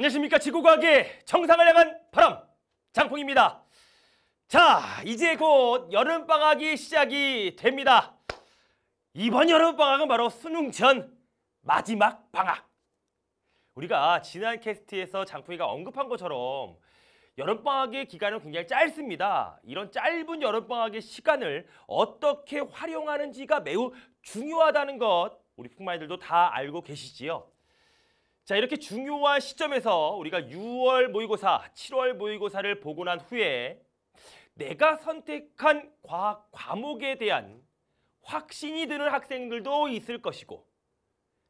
안녕하십니까 지구과학의 정상을 향한 바람 장풍입니다. 자 이제 곧 여름방학이 시작이 됩니다. 이번 여름방학은 바로 수능 전 마지막 방학. 우리가 지난 캐스트에서 장풍이가 언급한 것처럼 여름방학의 기간은 굉장히 짧습니다. 이런 짧은 여름방학의 시간을 어떻게 활용하는지가 매우 중요하다는 것 우리 풍마이들도 다 알고 계시지요. 자 이렇게 중요한 시점에서 우리가 6월 모의고사, 7월 모의고사를 보고 난 후에 내가 선택한 과학 과목에 대한 확신이 드는 학생들도 있을 것이고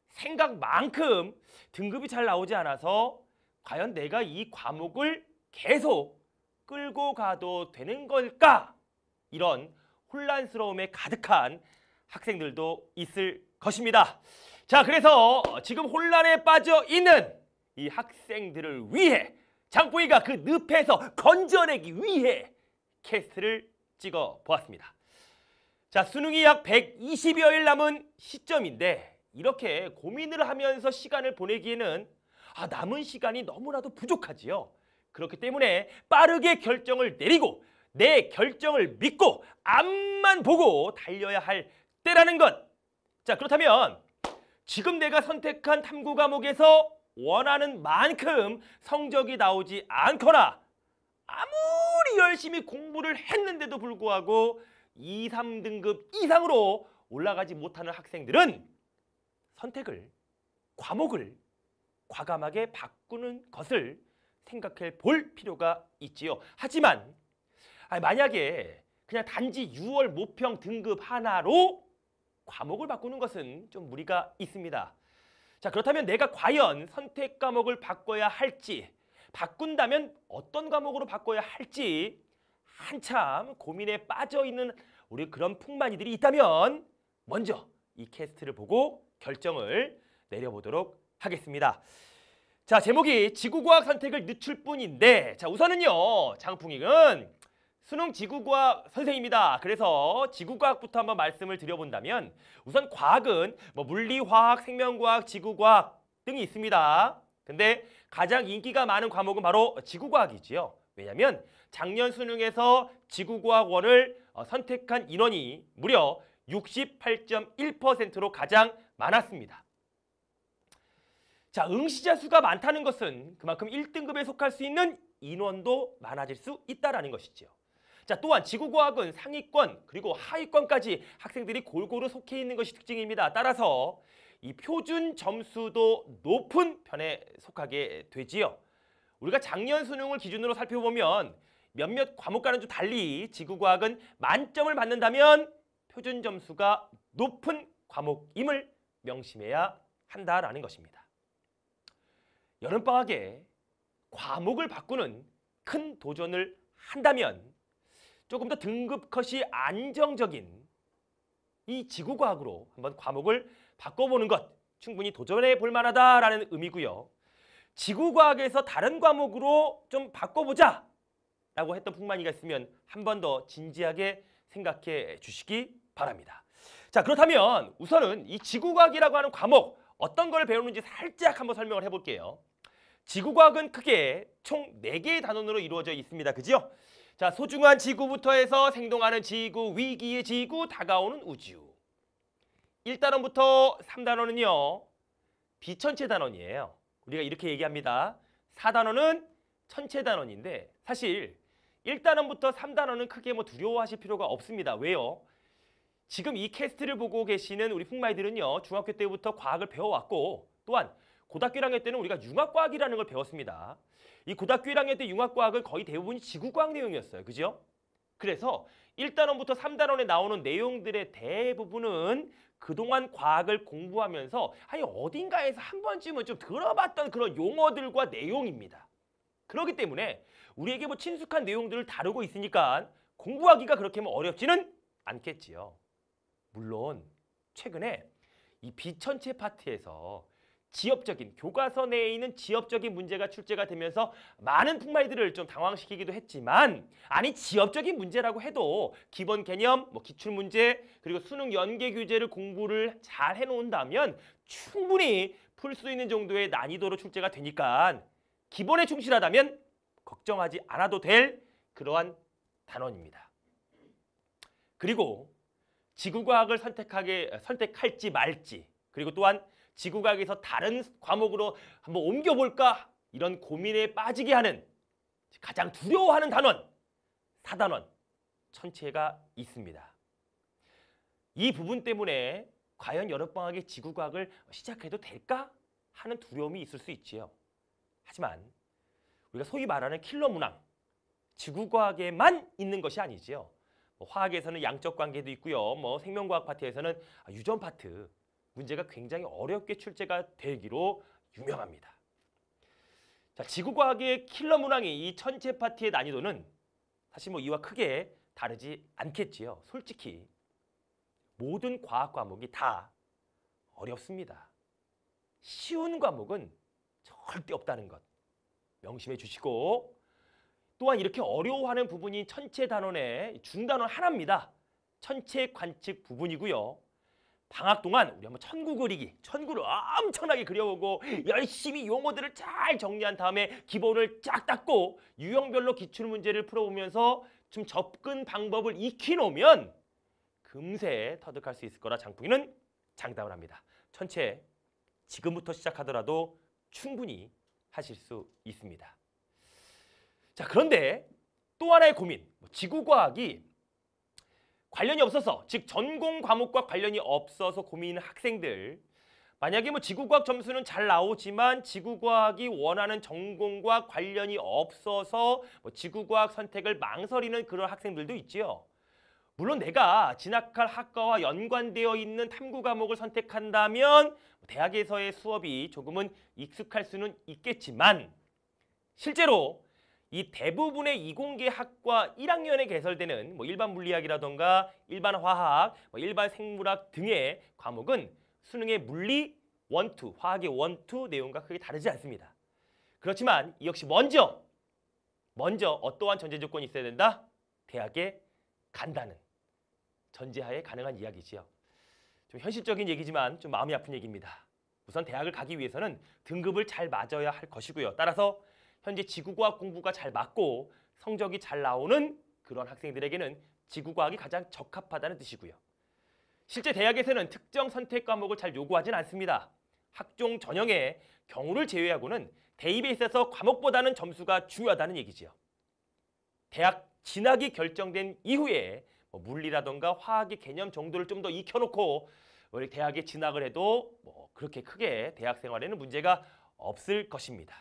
생각만큼 등급이 잘 나오지 않아서 과연 내가 이 과목을 계속 끌고 가도 되는 걸까? 이런 혼란스러움에 가득한 학생들도 있을 것입니다. 자, 그래서 지금 혼란에 빠져 있는 이 학생들을 위해 장보이가 그 늪에서 건져내기 위해 캐스트를 찍어 보았습니다. 자, 수능이 약 120여일 남은 시점인데 이렇게 고민을 하면서 시간을 보내기에는 아, 남은 시간이 너무나도 부족하지요. 그렇기 때문에 빠르게 결정을 내리고 내 결정을 믿고 앞만 보고 달려야 할 때라는 것. 자, 그렇다면 지금 내가 선택한 탐구 과목에서 원하는 만큼 성적이 나오지 않거나 아무리 열심히 공부를 했는데도 불구하고 2, 3등급 이상으로 올라가지 못하는 학생들은 선택을, 과목을 과감하게 바꾸는 것을 생각해 볼 필요가 있지요. 하지만 만약에 그냥 단지 6월 모평 등급 하나로 과목을 바꾸는 것은 좀 무리가 있습니다. 자 그렇다면 내가 과연 선택 과목을 바꿔야 할지 바꾼다면 어떤 과목으로 바꿔야 할지 한참 고민에 빠져 있는 우리 그런 풍만이들이 있다면 먼저 이 캐스트를 보고 결정을 내려보도록 하겠습니다. 자 제목이 지구과학 선택을 늦출 뿐인데 자 우선은요 장풍익은 수능 지구과학 선생입니다. 그래서 지구과학부터 한번 말씀을 드려본다면 우선 과학은 뭐 물리, 화학, 생명과학, 지구과학 등이 있습니다. 근데 가장 인기가 많은 과목은 바로 지구과학이지요. 왜냐하면 작년 수능에서 지구과학원을 어, 선택한 인원이 무려 68.1%로 가장 많았습니다. 자, 응시자 수가 많다는 것은 그만큼 1등급에 속할 수 있는 인원도 많아질 수 있다는 것이죠. 자, 또한 지구과학은 상위권 그리고 하위권까지 학생들이 골고루 속해 있는 것이 특징입니다. 따라서 이 표준 점수도 높은 편에 속하게 되지요. 우리가 작년 수능을 기준으로 살펴보면 몇몇 과목과는 좀 달리 지구과학은 만점을 받는다면 표준 점수가 높은 과목임을 명심해야 한다라는 것입니다. 여름방학에 과목을 바꾸는 큰 도전을 한다면 조금 더 등급 컷이 안정적인 이 지구과학으로 한번 과목을 바꿔보는 것 충분히 도전해 볼 만하다라는 의미고요. 지구과학에서 다른 과목으로 좀 바꿔보자 라고 했던 풍만이가 있으면 한 번 더 진지하게 생각해 주시기 바랍니다. 자 그렇다면 우선은 이 지구과학이라고 하는 과목 어떤 걸 배우는지 살짝 한번 설명을 해볼게요. 지구과학은 크게 총 네개의 단원으로 이루어져 있습니다. 그죠? 자, 소중한 지구부터 해서 생동하는 지구, 위기의 지구, 다가오는 우주. 1단원부터 3단원은요. 비천체 단원이에요. 우리가 이렇게 얘기합니다. 4단원은 천체 단원인데 사실 1단원부터 3단원은 크게 뭐 두려워하실 필요가 없습니다. 왜요? 지금 이 캐스트를 보고 계시는 우리 풍마이들은요. 중학교 때부터 과학을 배워왔고 또한 고등학교 1학년 때는 우리가 융합과학이라는 걸 배웠습니다. 이 고등학교 1학년 때 융합과학은 거의 대부분이 지구과학 내용이었어요. 그죠? 그래서 1단원부터 3단원에 나오는 내용들의 대부분은 그동안 과학을 공부하면서 아니 어딘가에서 한 번쯤은 좀 들어봤던 그런 용어들과 내용입니다. 그렇기 때문에 우리에게 뭐 친숙한 내용들을 다루고 있으니까 공부하기가 그렇게 뭐 어렵지는 않겠지요. 물론 최근에 이 비천체 파트에서 지역적인 교과서 내에 있는 지역적인 문제가 출제가 되면서 많은 풍마이들을 좀 당황시키기도 했지만 아니 지역적인 문제라고 해도 기본 개념, 뭐 기출 문제 그리고 수능 연계 규제를 공부를 잘 해놓는다면 충분히 풀 수 있는 정도의 난이도로 출제가 되니까 기본에 충실하다면 걱정하지 않아도 될 그러한 단원입니다. 그리고 지구과학을 선택하게 선택할지 말지 그리고 또한 지구과학에서 다른 과목으로 한번 옮겨볼까 이런 고민에 빠지게 하는 가장 두려워하는 단원 사단원 천체가 있습니다. 이 부분 때문에 과연 여름방학에 지구과학을 시작해도 될까 하는 두려움이 있을 수 있지요. 하지만 우리가 소위 말하는 킬러 문항 지구과학에만 있는 것이 아니지요. 뭐 화학에서는 양적 관계도 있고요. 뭐 생명과학 파트에서는 유전 파트 문제가 굉장히 어렵게 출제가 되기로 유명합니다. 자, 지구과학의 킬러 문항이 이 천체 파트의 난이도는 사실 뭐 이와 크게 다르지 않겠지요. 솔직히 모든 과학 과목이 다 어렵습니다. 쉬운 과목은 절대 없다는 것 명심해 주시고 또한 이렇게 어려워하는 부분이 천체 단원의 중단원 하나입니다. 천체 관측 부분이고요. 방학 동안 우리 한번 천구 그리기, 천구를 엄청나게 그려보고 열심히 용어들을 잘 정리한 다음에 기본을 쫙 닦고 유형별로 기출 문제를 풀어보면서 좀 접근 방법을 익히 놓으면 금세 터득할 수 있을 거라 장풍이는 장담을 합니다. 천체 지금부터 시작하더라도 충분히 하실 수 있습니다. 자 그런데 또 하나의 고민, 뭐 지구과학이 관련이 없어서 즉 전공 과목과 관련이 없어서 고민하는 학생들 만약에 뭐 지구과학 점수는 잘 나오지만 지구과학이 원하는 전공과 관련이 없어서 뭐 지구과학 선택을 망설이는 그런 학생들도 있지요. 물론 내가 진학할 학과와 연관되어 있는 탐구 과목을 선택한다면 대학에서의 수업이 조금은 익숙할 수는 있겠지만 실제로 이 대부분의 이공계 학과 1학년에 개설되는 뭐 일반 물리학이라던가 일반 화학, 뭐 일반 생물학 등의 과목은 수능의 물리 원투, 화학의 원투 내용과 크게 다르지 않습니다. 그렇지만 이 역시 먼저 먼저 어떠한 전제 조건이 있어야 된다? 대학에 간다는 전제하에 가능한 이야기지요. 좀 현실적인 얘기지만 좀 마음이 아픈 얘기입니다. 우선 대학을 가기 위해서는 등급을 잘 맞아야 할 것이고요. 따라서 현재 지구과학 공부가 잘 맞고 성적이 잘 나오는 그런 학생들에게는 지구과학이 가장 적합하다는 뜻이고요. 실제 대학에서는 특정 선택 과목을 잘 요구하진 않습니다. 학종 전형의 경우를 제외하고는 대입에 있어서 과목보다는 점수가 중요하다는 얘기지요. 대학 진학이 결정된 이후에 뭐 물리라던가 화학의 개념 정도를 좀 더 익혀놓고 우리 대학에 진학을 해도 뭐 그렇게 크게 대학 생활에는 문제가 없을 것입니다.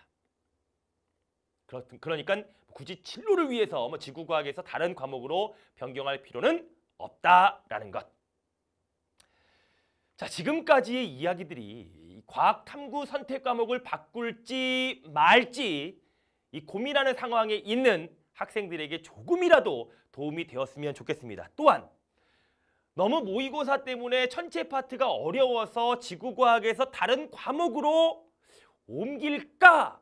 그러니까 굳이 진로를 위해서 뭐 지구과학에서 다른 과목으로 변경할 필요는 없다라는 것. 자 지금까지의 이야기들이 과학 탐구 선택 과목을 바꿀지 말지 이 고민하는 상황에 있는 학생들에게 조금이라도 도움이 되었으면 좋겠습니다. 또한 너무 모의고사 때문에 천체 파트가 어려워서 지구과학에서 다른 과목으로 옮길까?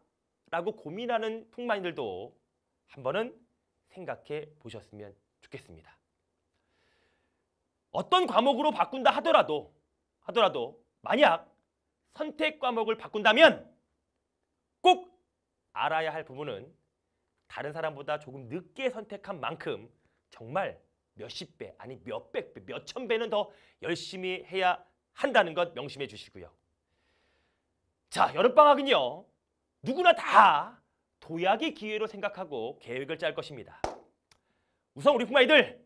라고 고민하는 풍마인들도 한 번은 생각해 보셨으면 좋겠습니다. 어떤 과목으로 바꾼다 하더라도 하더라도 만약 선택 과목을 바꾼다면 꼭 알아야 할 부분은 다른 사람보다 조금 늦게 선택한 만큼 정말 몇십 배 아니 몇백 배, 몇천 배는 더 열심히 해야 한다는 것 명심해 주시고요. 자, 여름방학은요. 누구나 다 도약의 기회로 생각하고 계획을 짤 것입니다. 우선 우리 부모이들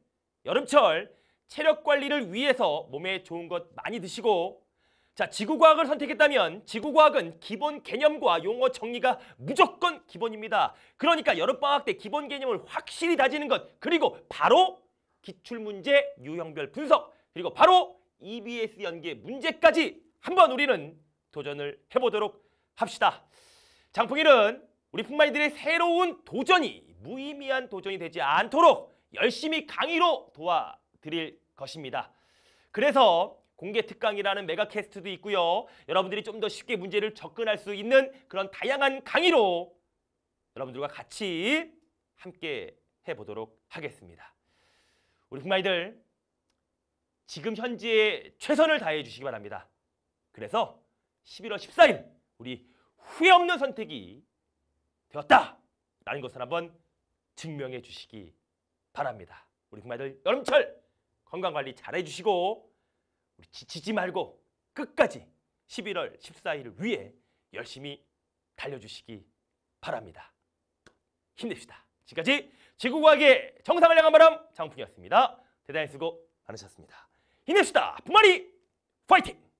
여름철 체력 관리를 위해서 몸에 좋은 것 많이 드시고 자 지구과학을 선택했다면 지구과학은 기본 개념과 용어 정리가 무조건 기본입니다. 그러니까 여름방학 때 기본 개념을 확실히 다지는 것 그리고 바로 기출문제 유형별 분석 그리고 바로 EBS 연계 문제까지 한번 우리는 도전을 해보도록 합시다. 장풍일은 우리 풍마이들의 새로운 도전이 무의미한 도전이 되지 않도록 열심히 강의로 도와드릴 것입니다. 그래서 공개 특강이라는 메가캐스트도 있고요. 여러분들이 좀 더 쉽게 문제를 접근할 수 있는 그런 다양한 강의로 여러분들과 같이 함께 해보도록 하겠습니다. 우리 북마이들 지금 현재 최선을 다해 주시기 바랍니다. 그래서 11월 14일 우리 후회 없는 선택이 되었다라는 것을 한번 증명해 주시기 바랍니다. 우리 국민들 여름철 건강 관리 잘 해주시고 우리 지치지 말고 끝까지 11월 14일을 위해 열심히 달려주시기 바랍니다. 힘냅시다. 지금까지 지구과학의 정상을 향한 바람 장풍이었습니다. 대단히 수고 많으셨습니다. 힘냅시다. 부마리 파이팅!